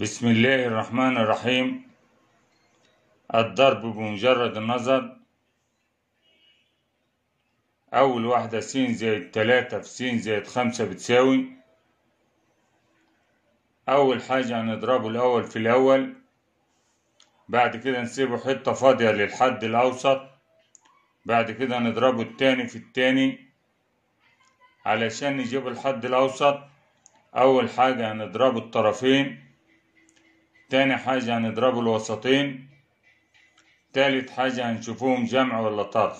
بسم الله الرحمن الرحيم. الضرب بمجرد النظر أول واحدة س زائد تلاتة في س زائد خمسة بتساوي. أول حاجة هنضربه الأول في الأول. بعد كده نسيبه حتة فاضية للحد الأوسط. بعد كده نضربه التاني في التاني. علشان نجيب الحد الأوسط أول حاجة هنضربه الطرفين. تاني حاجة هنضربه الوسطين. تالت حاجة هنشوفوهم جمع ولا طرح.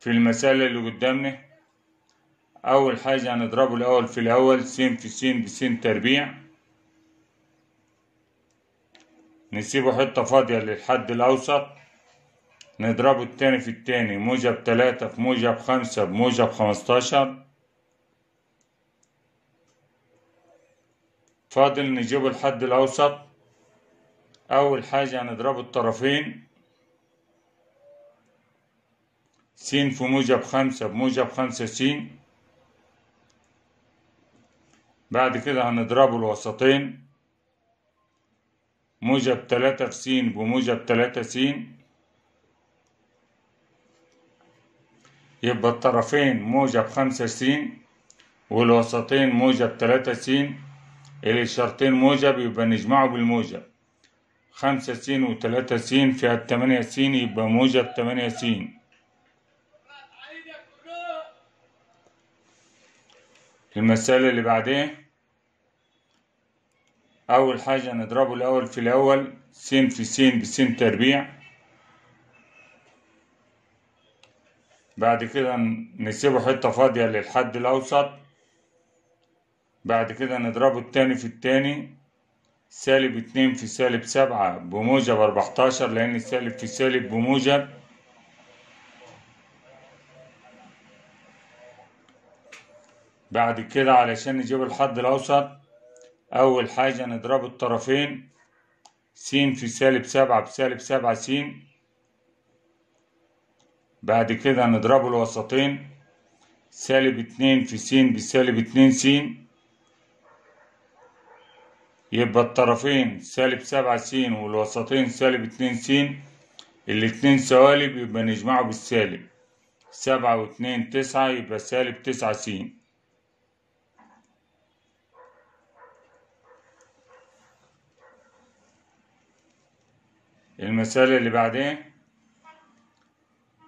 في المسألة اللي قدامنا أول حاجة هنضربه الأول في الأول س في س بس تربيع. نسيبه حتة فاضية للحد الأوسط. نضربه التاني في التاني موجب تلاتة في موجب خمسة بموجب خمستاشر. فاضل نجيب الحد الأوسط. أول حاجة هنضرب الطرفين. س في موجب خمسة بموجب خمسة س بعد كده هنضربه الوسطين. موجب تلاتة في س بموجب تلاتة س يبقى الطرفين موجب خمسة س والوسطين موجب تلاتة س الإشارتين موجب يبقى نجمعه بالموجب. خمسة س وتلاتة س فيها التمانية س يبقى موجب تمانية س المسألة اللي بعدين أول حاجة نضربه الأول في الأول س في س بس تربيع. بعد كده نسيبه حتة فاضية للحد الأوسط. بعد كده نضربه التاني في التاني سالب اتنين في سالب سبعة بموجب أربعتاشر لأن سالب في سالب بموجب بعد كده علشان نجيب الحد الأوسط أول حاجة نضرب الطرفين س في سالب سبعة بسالب سبعة س بعد كده نضرب الوسطين سالب اتنين في س بسالب اتنين س يبقى الطرفين سالب سبعة س والوسطين سالب اتنين س الاتنين سوالب يبقى نجمعه بالسالب. سبعة واتنين تسعة يبقى سالب تسعة س المسألة اللي بعدين؟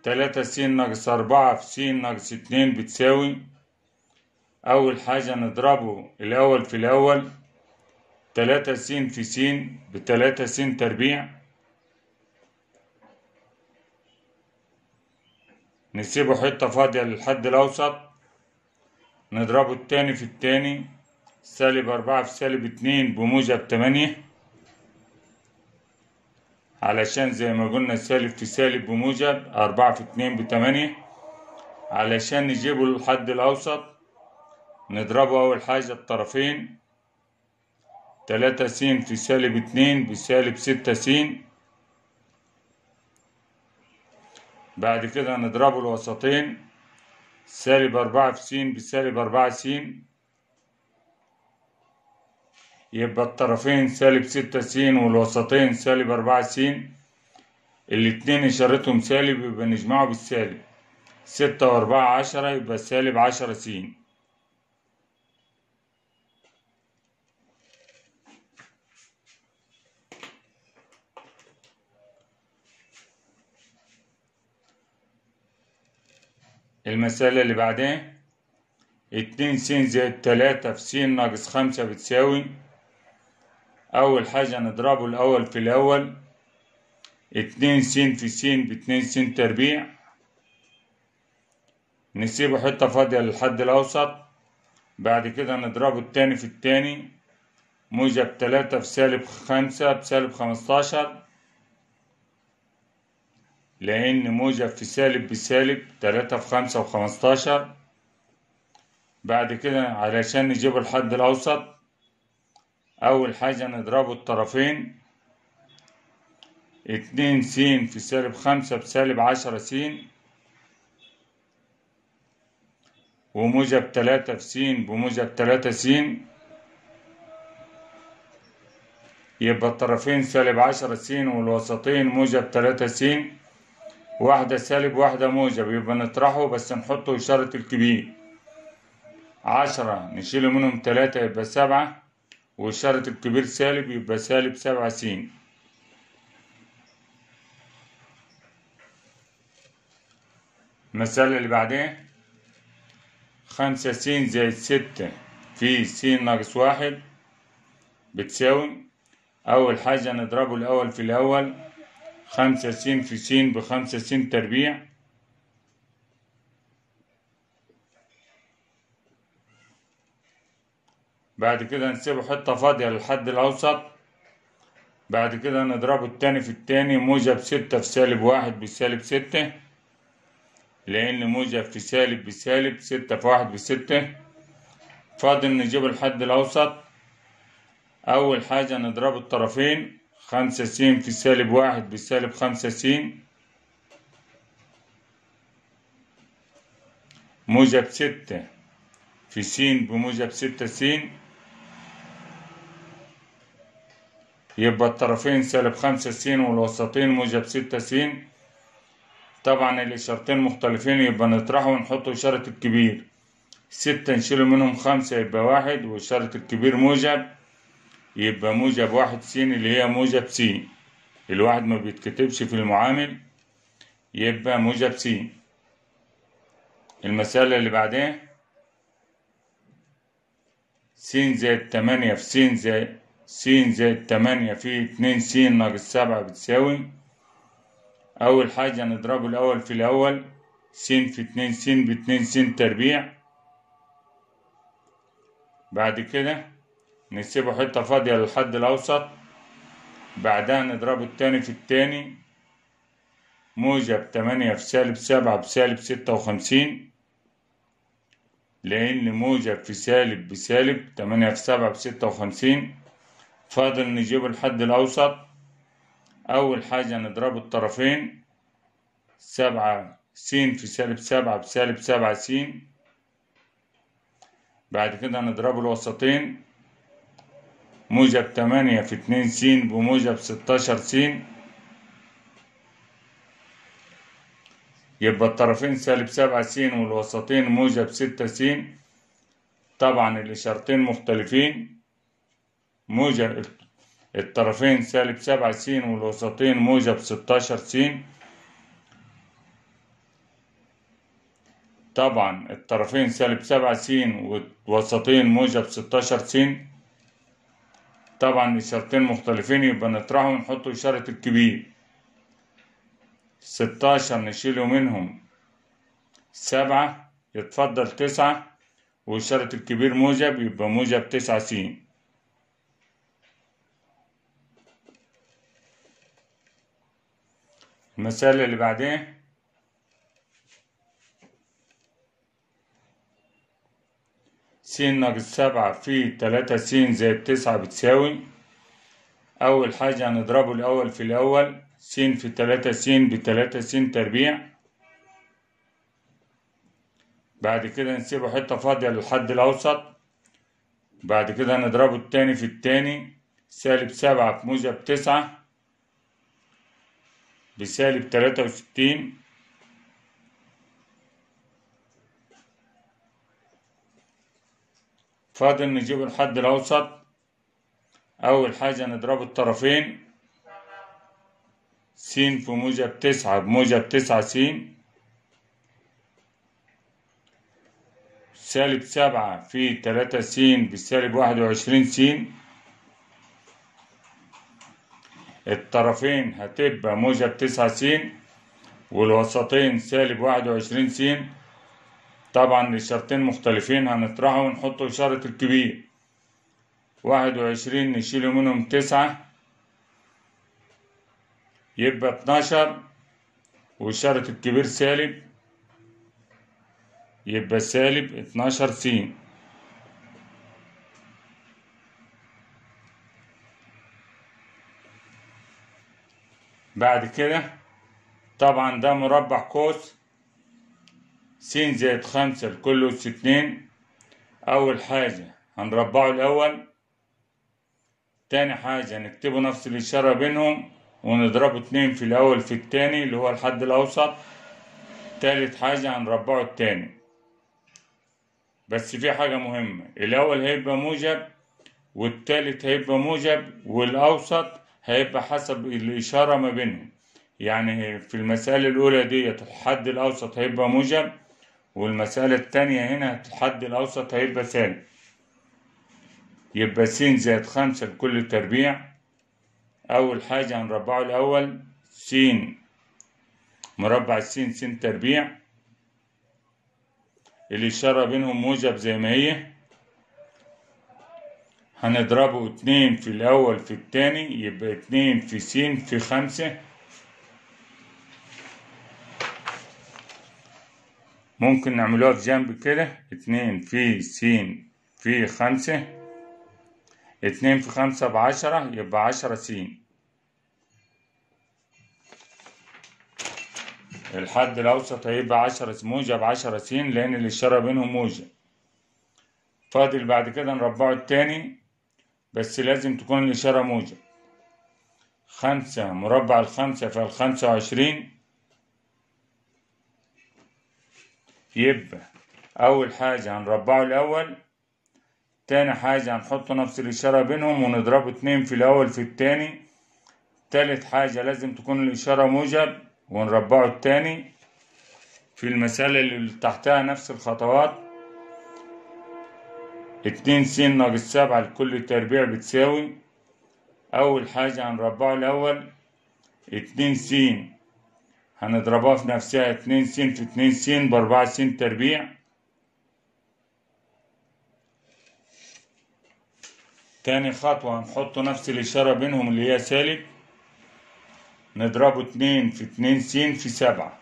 تلاتة س ناقص أربعة في س ناقص اتنين بتساوي أول حاجة نضربه الأول في الأول تلاتة س في س بتلاتة س تربيع. نسيبه حتة فاضية للحد الأوسط. نضربه التاني في التاني. سالب أربعة في سالب اتنين بموجب تمانية. علشان زي ما قلنا سالب في سالب بموجب أربعة في اتنين بتمانية. علشان نجيبه الحد الأوسط نضربه أول حاجة الطرفين. تلاتة س في سالب اتنين بسالب ستة س بعد كده نضربه الوسطين. سالب أربعة في س بسالب أربعة س يبقى الطرفين سالب ستة س والوسطين سالب أربعة س الاتنين إشارتهم سالب يبقى نجمعه بالسالب. ستة وأربعة عشرة يبقى سالب عشرة س المسألة اللي بعدين؟ اتنين س زائد تلاتة في س ناقص خمسة بتساوي. أول حاجة نضربه الأول في الأول. اتنين س في س باتنين س تربيع. نسيبه حتة فاضية للحد الأوسط. بعد كده نضربه التاني في التاني. موجب تلاتة في سالب خمسة بسالب خمستاشر. لأن موجب في سالب بسالب تلاتة في خمسة وخمستاشر. بعد كده علشان نجيب الحد الأوسط أول حاجة نضربه الطرفين. اتنين س في سالب خمسة بسالب عشرة س وموجب تلاتة في س بموجب تلاتة س يبقى الطرفين سالب عشرة س والوسطين موجب تلاتة س واحدة سالب واحدة موجب. يبقى نطرحه بس نحطه إشارة الكبير عشرة نشيله منهم تلاتة يبقى سبعة. وإشارة الكبير سالب يبقى سالب سبعة س. المسألة اللي بعدين خمسة س زائد ستة في س ناقص واحد. بتساوي. أول حاجة نضربه الأول في الأول. خمسة س في س بخمسة س تربيع. بعد كده نسيبه حتة فاضية للحد الأوسط. بعد كده نضربه التاني في التاني. موجب ستة في سالب واحد بسالب ستة. لأن موجب في سالب بسالب ستة في واحد بستة. فاضل نجيب الحد الأوسط. أول حاجة نضرب الطرفين. خمسة س في سالب واحد بسالب خمسة س موجب ستة. في س بموجب ستة س يبقى الطرفين سالب خمسة س والوسطين موجب ستة س طبعا الإشارتين مختلفين يبقى نطرحه ونحط إشارة الكبير. ستة نشيل منهم خمسة يبقى واحد وإشارة الكبير موجب يبقى موجب واحد س اللي هي موجب س الواحد ما بيتكتبش في المعامل يبقى موجب س المسألة اللي بعدها س زائد تمانية في س زائد س زائد تمانية في اتنين س ناقص سبعة بتساوي. أول حاجة نضربه الأول في الأول س في اتنين س باتنين س تربيع. بعد كده نسيبه حتة فاضية للحد الأوسط بعدها نضربه التاني في التاني. موجب تمانية في سالب سبعة بسالب ستة وخمسين لأن موجب في سالب بسالب تمانية في سبعة بستة وخمسين. فاضل نجيب الحد الأوسط. أول حاجة نضرب الطرفين. سبعة س في سالب سبعة بسالب سبعة س بعد كده نضرب الوسطين. موجب تمانية في اتنين س بموجب ستاشر س يبقى الطرفين سالب سبعة س والوسطين موجب ستة س طبعا الإشارتين مختلفين. موجب الطرفين سالب سبعة س والوسطين موجب ستاشر س طبعا الطرفين سالب سبعة س والوسطين موجب ستاشر س طبعا الإشارتين مختلفين يبقى نطرحه ونحط إشارة الكبير. ستاشر نشيله منهم. سبعة يتفضل تسعة وإشارة الكبير موجب يبقى موجب تسعة س. المسألة اللي بعدين؟ س ناقص سبعة في تلاتة س زائد تسعة بتساوي. أول حاجة هنضربه الأول في الأول س في تلاتة س بتلاتة س تربيع. بعد كده نسيبه حتة فاضية للحد الأوسط. بعد كده نضربه التاني في التاني سالب سبعة في موجب تسعة بسالب تلاتة وستين. فاضل نجيب الحد الأوسط. أول حاجة نضرب الطرفين. س في موجب تسعة بموجب تسعة س سالب سبعة في تلاتة س بسالب واحد وعشرين س الطرفين هتبقى موجب تسعة س والوسطين سالب واحد وعشرين س طبعا الإشارتين مختلفين هنطرحه ونحط إشارة الكبير. واحد وعشرين نشيله منهم تسعة يبقى اتناشر وإشارة الكبير سالب يبقى سالب اتناشر س. بعد كده طبعا ده مربع قوس. س زائد خمسة لكل أس اتنين أول حاجة هنربعه الأول. تاني حاجة نكتبه نفس الإشارة بينهم ونضربه اتنين في الأول في التاني اللي هو الحد الأوسط. تالت حاجة هنربعه التاني بس في حاجة مهمة الأول هيبقى موجب والتالت هيبقى موجب والأوسط هيبقى حسب الإشارة ما بينهم. يعني في المسألة الأولى ديت الحد الأوسط هيبقى موجب والمسألة التانية هنا الحد الأوسط هيبقى سالب يبقى س زائد خمسة لكل تربيع. أول حاجة هنربعه الأول س مربع س س تربيع. الإشارة بينهم موجب زي ما هي. هنضربه اتنين في الأول في التاني يبقى اتنين في س في خمسة. ممكن نعملوها في جنب كده. اتنين في س في خمسة. اتنين في خمسة بعشرة يبقى عشرة س الحد الأوسط هيبقى عشرة موجب عشرة س لأن الإشارة بينهم موجب. فاضل بعد كده نربعه التاني بس لازم تكون الإشارة موجب. خمسة مربع الخمسة في الخمسة وعشرين. يبقى أول حاجة هنربعه الأول تاني حاجة هنحط نفس الإشارة بينهم ونضربه اتنين في الأول في التاني. تالت حاجة لازم تكون الإشارة موجب ونربعه التاني في المسألة اللي تحتها نفس الخطوات. اتنين س ناقص سبعة لكل تربيع بتساوي. أول حاجة هنربعه الأول اتنين س هنضربها في نفسها اتنين س في اتنين س بأربعة س تربيع. تاني خطوة هنحط نفس الإشارة بينهم اللي هي سالب. نضربه اتنين في اتنين س في سبعة.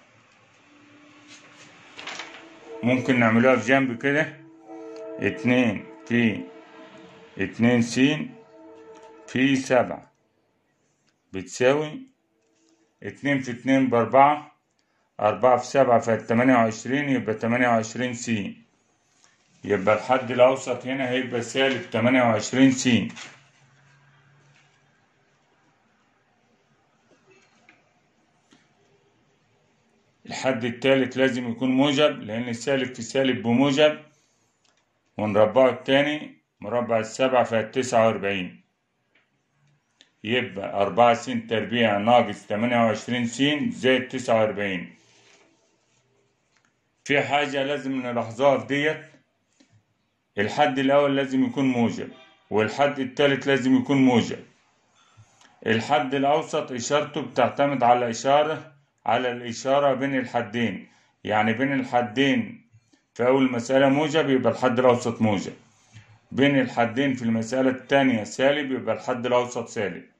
ممكن نعملوها في جنب كده. اتنين في اتنين س في سبعة. بتساوي اتنين في اتنين بأربعة أربعة في سبعة في تمانية وعشرين يبقى تمانية وعشرين س يبقى الحد الأوسط هنا هيبقى سالب تمانية وعشرين س الحد التالت لازم يكون موجب لأن السالب في سالب بموجب. ونربعه التاني مربع السبعة في التسعة وأربعين. يبقى أربعة س تربيع ناقص تمانية وعشرين س زائد تسعة وأربعين. في حاجة لازم نلاحظوها في ديت؟ الحد الأول لازم يكون موجب والحد التالت لازم يكون موجب. الحد الأوسط إشارته بتعتمد على إشارة على الإشارة بين الحدين. يعني بين الحدين في أول مسألة موجب يبقى الحد الأوسط موجب. بين الحدين في المسألة التانية سالب يبقى الحد الأوسط سالب.